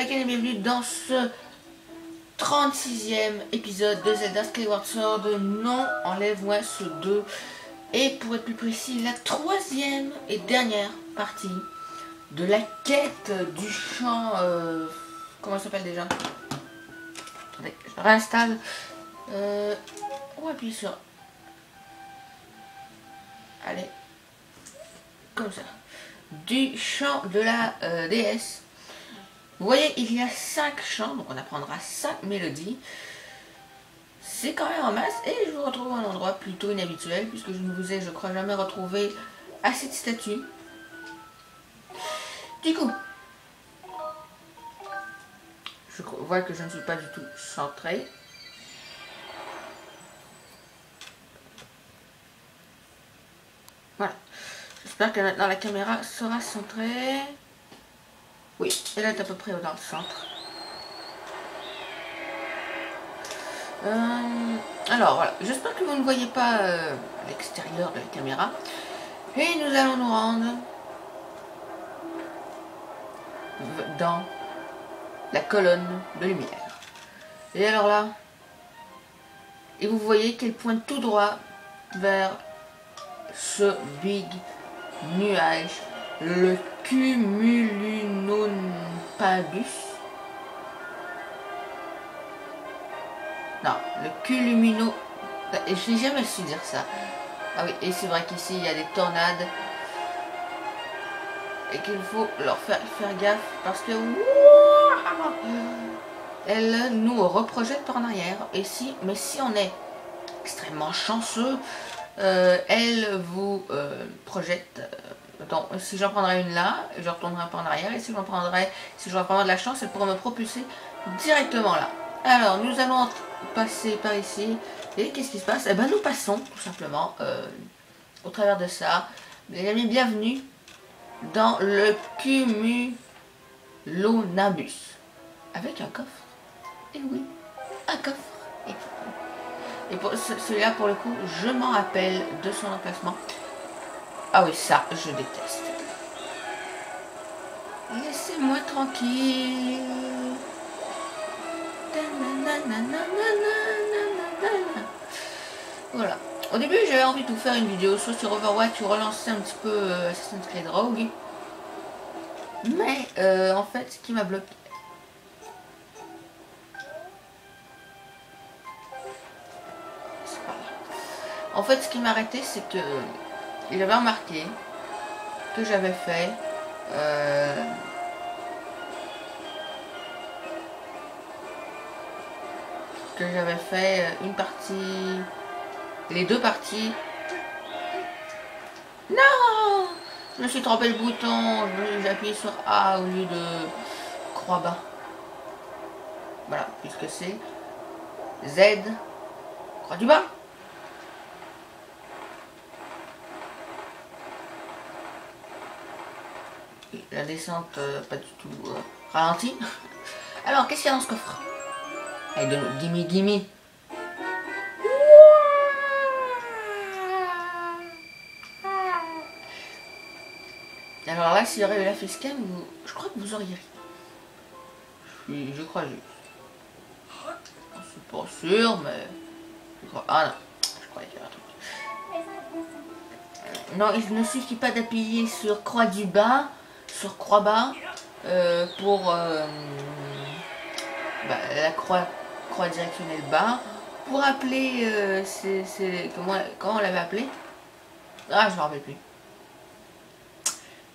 laquelle bienvenue dans ce 36e épisode de Zelda Skyward Sword. Non, enlève moi ce 2. Et pour être plus précis, la troisième et dernière partie de la quête du champ... Euh, comment ça s'appelle déjà? Attendez, je réinstalle. Euh, on va appuyer sur... Allez. Comme ça. Du champ de la euh, déesse. Vous voyez, il y a 5 chants, donc on apprendra 5 mélodies. C'est quand même en masse, et je vous retrouve à un endroit plutôt inhabituel, puisque je ne vous ai, je crois, jamais retrouvé à cette statue. Du coup, je vois que je ne suis pas du tout centré. Voilà. J'espère que maintenant la caméra sera centrée. Oui, elle est à peu près dans le centre. Euh, alors voilà, j'espère que vous ne voyez pas euh, l'extérieur de la caméra. Et nous allons nous rendre dans la colonne de lumière. Et alors là, et vous voyez qu'elle pointe tout droit vers ce big nuage, le cumulinopagus. Non, le culumino... Je n'ai jamais su dire ça. Ah oui, et c'est vrai qu'ici, il y a des tornades. Et qu'il faut leur faire, faire gaffe parce que... Elle nous reprojette en arrière. Et si, mais si on est extrêmement chanceux, euh, elle vous euh, projette... Euh, donc, si j'en prendrais une là, je retournerai un peu en arrière. Et si j'en prendrais, si je prendre de la chance, elle pourrait me propulser directement là. Alors, nous allons passer par ici. Et qu'est-ce qui se passe? Eh bien, nous passons, tout simplement, euh, au travers de ça. Les amis, bienvenue dans le Cumulonabus. Avec un coffre. Et oui, un coffre. Et pour celui-là, pour le coup, je m'en rappelle de son emplacement. Ah oui, ça, je déteste. Laissez-moi tranquille. Voilà. Au début, j'avais envie de vous faire une vidéo soit sur Overwatch ou relancer un petit peu euh, Assassin's Creed Rogue. Mais, euh, en fait, ce qui m'a bloqué... En fait, ce qui m'a arrêté, c'est que... Il avait remarqué que j'avais fait... Euh, j'avais fait euh, une partie, les deux parties. Non Je me suis trompé le bouton, j'ai appuyé sur A au lieu de croix bas. Voilà, puisque c'est Z, croix du bas. La descente euh, pas du tout euh, ralentie. Alors, qu'est-ce qu'il y a dans ce coffre? Allez, gimme, gimme. Alors là, s'il y aurait eu la facecam, vous... je crois que vous auriez ri. Je, crois juste. Je suis pas sûr, mais... Ah non, je croyais qu'il y avait un truc. Non, il ne suffit pas d'appuyer sur croix du bas, sur croix bas, euh, pour euh, bah, la croix croix directionnelle bas. Pour appeler, euh, c'est comment, on l'avait appelé? Ah, je me rappelle plus.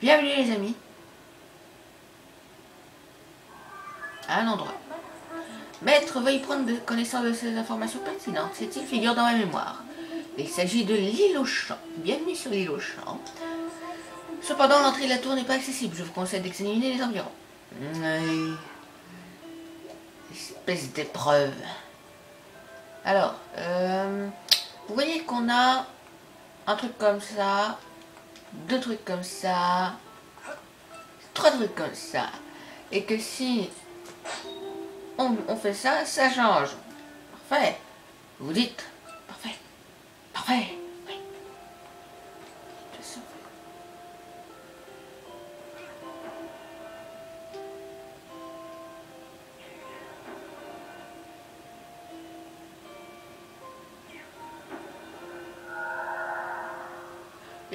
Bienvenue les amis. À un endroit. Maître, veuillez prendre connaissance de ces informations pertinentes. Cette île figure dans ma mémoire. Il s'agit de l'île au champ. Bienvenue sur l'île au champ. Cependant, l'entrée de la tour n'est pas accessible. Je vous conseille d'examiner les environs espèce d'épreuve. Alors, euh, vous voyez qu'on a un truc comme ça, deux trucs comme ça, trois trucs comme ça. Et que si on, on fait ça, ça change. Parfait. Vous dites, parfait, parfait.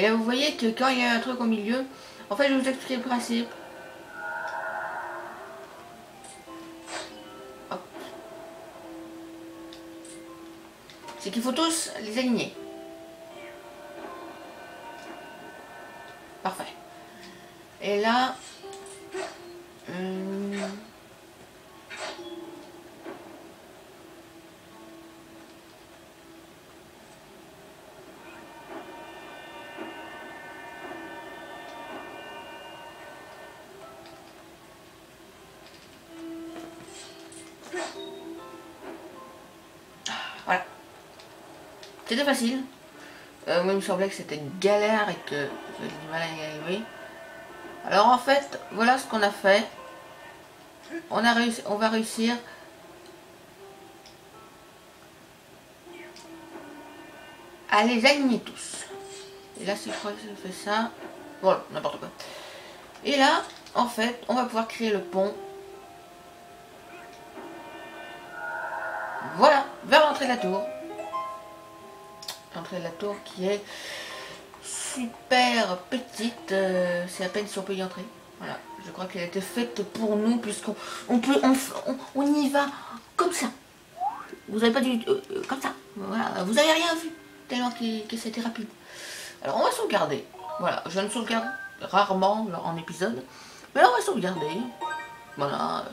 Et là, vous voyez que quand il y a un truc au milieu, en fait, je vais vous expliquer le principe. C'est qu'il faut tous les aligner. Parfait. Et là... C'était facile. Euh, moi, il me semblait que c'était une galère et que j'avais du mal à y arriver. Alors en fait, voilà ce qu'on a fait. On, a réussi, on va réussir à les aligner tous. Et là, si je crois que je fais ça, voilà, n'importe quoi. Et là, en fait, on va pouvoir créer le pont. Voilà, vers l'entrée de la tour. L'entrée de la tour qui est super petite. euh, c'est à peine si on peut y entrer. Voilà, je crois qu'elle a été faite pour nous puisqu'on on peut, on, on- y va comme ça. Vous avez pas du euh, euh, comme ça. Voilà, vous avez rien vu tellement que, que c'était rapide. Alors on va sauvegarder. Voilà, je ne sauvegarde rarement en épisode, mais là on va sauvegarder. Voilà.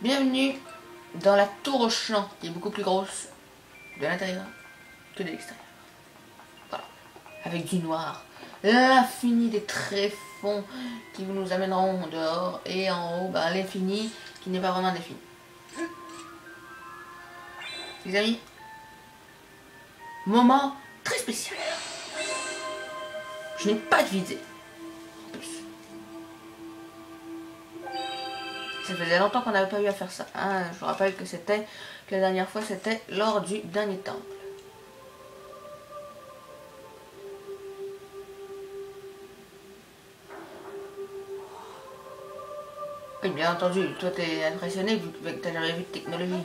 Bienvenue dans la tour au champ qui est beaucoup plus grosse de l'intérieur que de l'extérieur. Voilà. Avec du noir. L'infini des tréfonds qui nous amèneront dehors. Et en haut, ben, l'infini qui n'est pas vraiment indéfini. Les amis, moment très spécial. Je n'ai pas de visée. Ça faisait longtemps qu'on n'avait pas eu à faire ça. hein. je vous rappelle que c'était que la dernière fois c'était lors du dernier temple. Oui, bien entendu, toi t'es impressionné vu que t'as jamais vu de technologie.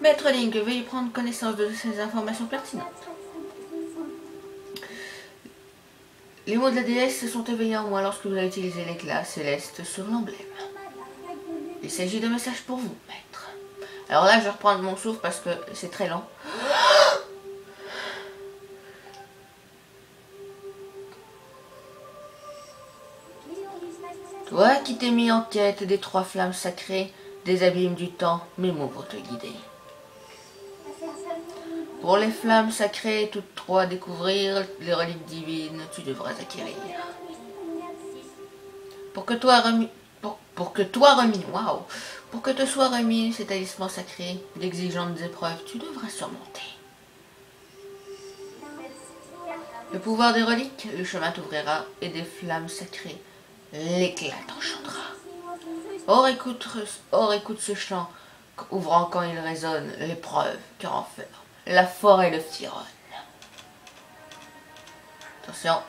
Maître Link, veuillez prendre connaissance de ces informations pertinentes. Les mots de la déesse se sont éveillés en moi lorsque vous avez utilisé l'éclat céleste sur l'emblème. S'agit de messages pour vous, maître. Alors là, je vais reprendre mon souffle parce que c'est très lent. Toi qui t'es mis en quête des trois flammes sacrées, des abîmes du temps, mes mots vont te guider. Pour les flammes sacrées, toutes trois découvrir les reliques divines, tu devras acquérir. Pour que toi pour, que toi remis, waouh, pour que te soit remis ces talismans sacrés, d'exigeantes épreuves, tu devras surmonter. Le pouvoir des reliques, le chemin t'ouvrira, et des flammes sacrées, l'éclat t'enchantera. Or écoute, or écoute ce chant, ouvrant quand il résonne, l'épreuve, car en fait, la forêt de Firon. Attention.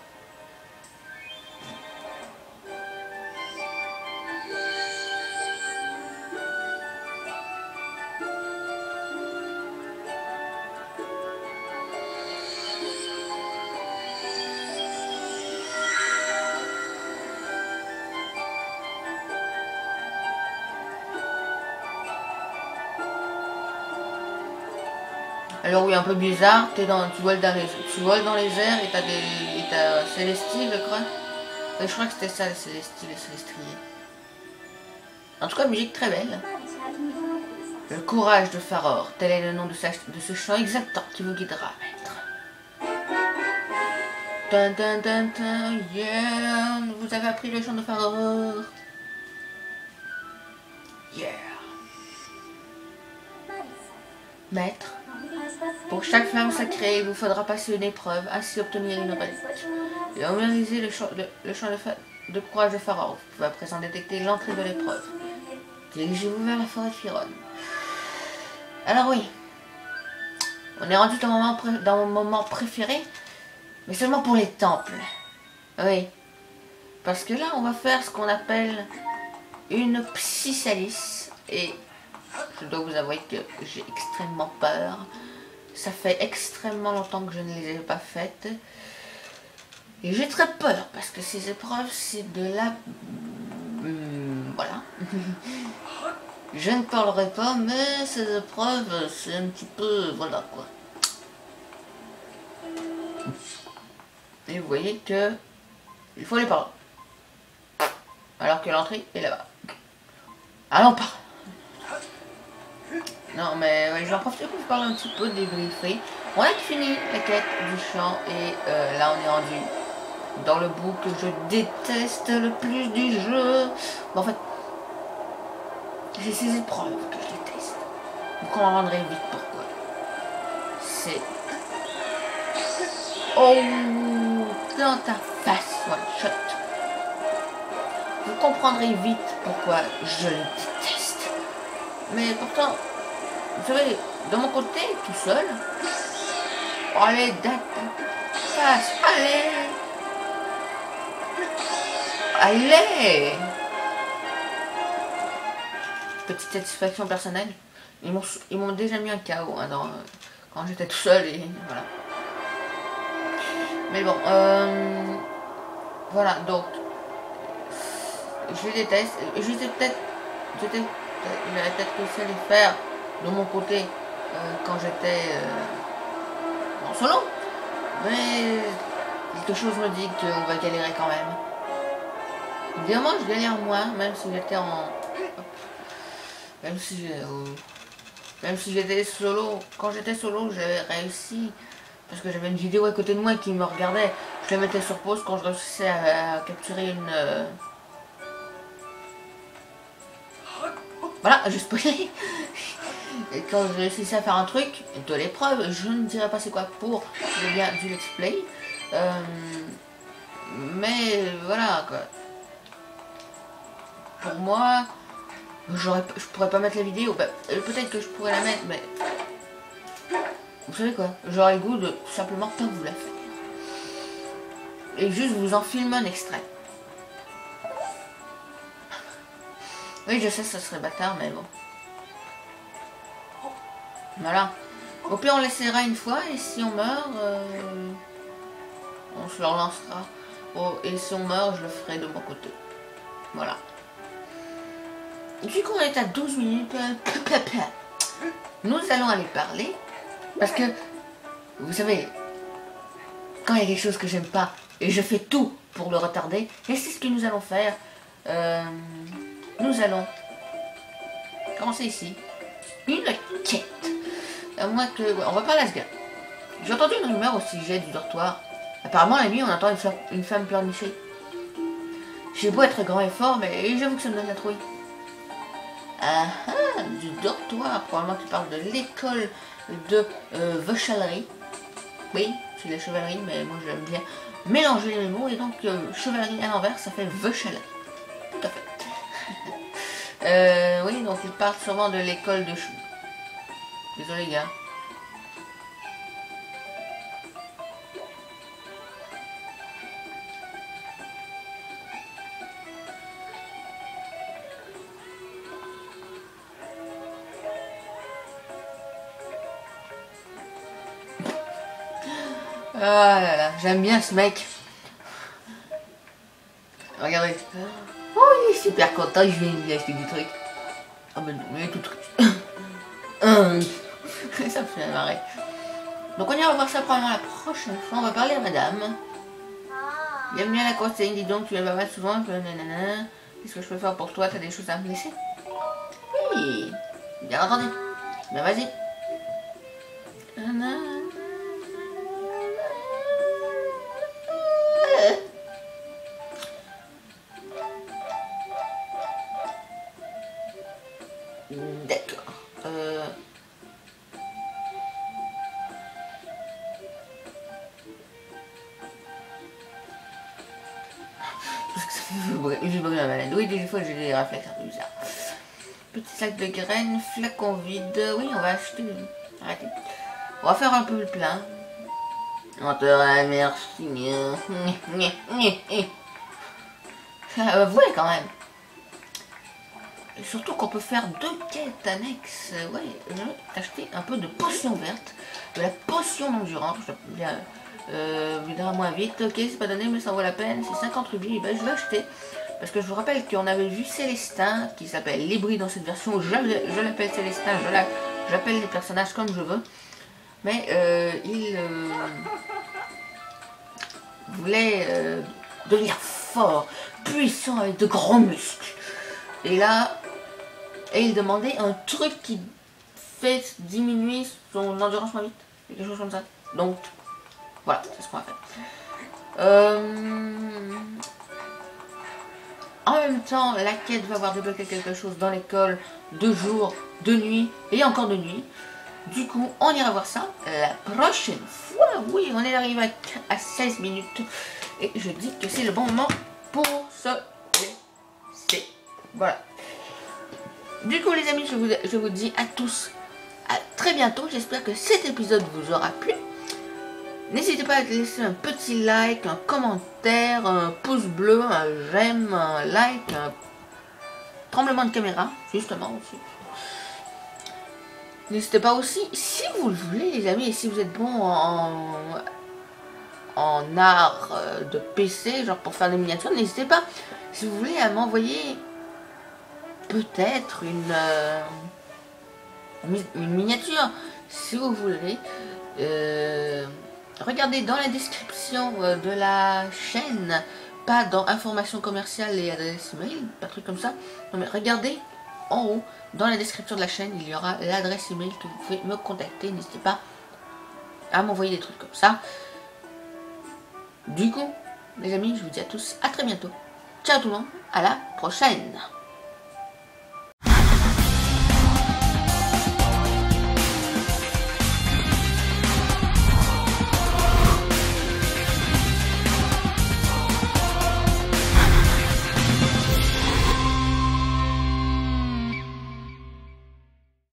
Alors oui, un peu bizarre, es dans, tu, voles dans les, tu voles dans les airs et t'as des. et t'as Célestine, je crois. Ouais, je crois que c'était ça, les Célestines, les Célestriers. En tout cas, musique très belle. Le courage de Faror, tel est le nom de, de ce chant exactant qui vous guidera, maître. Dun, dun, dun, dun, yeah, vous avez appris le chant de Faror. Yeah. Maître, pour chaque flamme sacrée, il vous faudra passer une épreuve, ainsi obtenir une relique. Et mémoriser le champ, de, courage de Pharaon. Vous pouvez à présent détecter l'entrée de l'épreuve. Dirigez-vous vers la forêt de Firon. Alors oui, on est rendu dans mon, moment préféré, mais seulement pour les temples. Oui, parce que là, on va faire ce qu'on appelle une psychalis. Et je dois vous avouer que j'ai extrêmement peur Ça fait extrêmement longtemps que je ne les ai pas faites. Et j'ai très peur parce que ces épreuves, c'est de la... Hmm, voilà. je ne parlerai pas, mais ces épreuves, c'est un petit peu... Voilà quoi. Et vous voyez que... Il faut aller par là. Alors que l'entrée est là-bas. Allons par non, mais ouais, je vais en profiter pour vous parler un petit peu débriefer. On a fini la quête du champ et euh, là on est rendu dans le bout que je déteste le plus du jeu. en fait, j'ai ces épreuves que je déteste. Vous comprendrez vite pourquoi. C'est... Oh Dans ta face, one shot. Vous comprendrez vite pourquoi je le déteste. Mais pourtant, vous de mon côté, tout seul, allez, face, allez, allez. Petite satisfaction personnelle, ils m'ont déjà mis un chaos hein, quand j'étais tout seul et voilà. Mais bon, euh, voilà, donc, je déteste, je sais peut-être, peut-être, que les faire de mon côté euh, quand j'étais euh, en solo. Mais quelque chose me dit qu'on va galérer quand même. Évidemment, je galère moins, même si j'étais en... Même si euh, même si j'étais solo, quand j'étais solo, j'avais réussi, parce que j'avais une vidéo à côté de moi qui me regardait, je la mettais sur pause quand je réussissais à, capturer une... Voilà, je spoilé et quand je réussissais à faire un truc, de l'épreuve, je ne dirais pas c'est quoi pour le bien du let's play. Euh, mais voilà quoi. Pour moi, je pourrais pas mettre la vidéo. Bah, peut-être que je pourrais la mettre, mais vous savez quoi J'aurais le goût de simplement pas vous la faire. Et juste vous en filmer un extrait. Oui, je sais, ça serait bâtard, mais bon. Voilà. Au pire, on l'essaiera une fois et si on meurt, euh, on se le relancera. Oh, et si on meurt, je le ferai de mon côté. Voilà. Vu qu'on est à 12 minutes, nous allons aller parler. Parce que, vous savez, quand il y a quelque chose que j'aime pas, et je fais tout pour le retarder, et c'est ce que nous allons faire. Euh, nous allons commencer ici. Une quête. À moins que... on va pas à ce gars. J'ai entendu une rumeur au sujet du dortoir. Apparemment, la nuit, on entend une, femme pleurnicher. J'ai beau être grand et fort, mais j'avoue que ça me donne la trouille. Ah ah, du dortoir. Probablement tu parles de l'école de euh. Oui, c'est la chevalerie, mais moi j'aime bien mélanger les mots. Et donc, euh, chevalerie à l'envers, ça fait Vauchalerie. Tout à fait. euh, oui, donc il parle sûrement de l'école de... Désolé, gars. Ah là là, j'aime bien ce mec. Regardez. Oh, il est super content, je vais lui acheter du truc. Ah ben non, il est tout triste. ça me fait marrer. Donc on ira voir ça probablement la prochaine fois. On va parler à madame. Bienvenue à la conseille, dis donc, tu vas pas souvent, Qu'est-ce que je peux faire pour toi? T'as des choses à me laisser? Oui, bien entendu. Ben vas-y. J'ai brûlé la maladie. Oui, des fois j'ai des réflexes un peu bizarres. Petit sac de graines, flacon vide. Oui, on va acheter. Arrêtez. On va faire un peu le plein. On te remercie. Avouez quand même. Surtout qu'on peut faire deux quêtes annexes. Ouais, je acheter un peu de potion verte. De la potion d'endurance. Bien, euh, évidemment moins vite. Ok, c'est pas donné, mais ça vaut la peine. C'est 50 rubis. Ben, je vais acheter. Parce que je vous rappelle qu'on avait vu Célestin, qui s'appelle Libri dans cette version. Je, je l'appelle Célestin, j'appelle les personnages comme je veux. Mais euh, il euh, voulait euh, devenir fort, puissant, avec de grands muscles. Et là, et il demandait un truc qui fait diminuer son endurance moins vite. Quelque chose comme ça. Donc, voilà, c'est ce qu'on va faire. Euh, en même temps, la quête va avoir débloqué quelque chose dans l'école de jour, de nuit et encore de nuit. Du coup, on ira voir ça la prochaine fois. Oui, on est arrivé à 16 minutes. Et je dis que c'est le bon moment pour se laisser. Voilà. Du coup, les amis, je vous, je vous dis à tous à très bientôt. J'espère que cet épisode vous aura plu. N'hésitez pas à laisser un petit like, un commentaire, un pouce bleu, un j'aime, un like, un tremblement de caméra, justement aussi. N'hésitez pas aussi, si vous le voulez les amis, et si vous êtes bon en, en art euh, de PC, genre pour faire des miniatures, n'hésitez pas, si vous voulez, à m'envoyer peut-être une, euh, une miniature, si vous voulez. Euh, regardez dans la description de la chaîne, pas dans information commerciale et adresse mail, pas truc comme ça. Non mais regardez en haut, dans la description de la chaîne, il y aura l'adresse email que vous pouvez me contacter. N'hésitez pas à m'envoyer des trucs comme ça. Du coup, les amis, je vous dis à tous à très bientôt. Ciao tout le monde, à la prochaine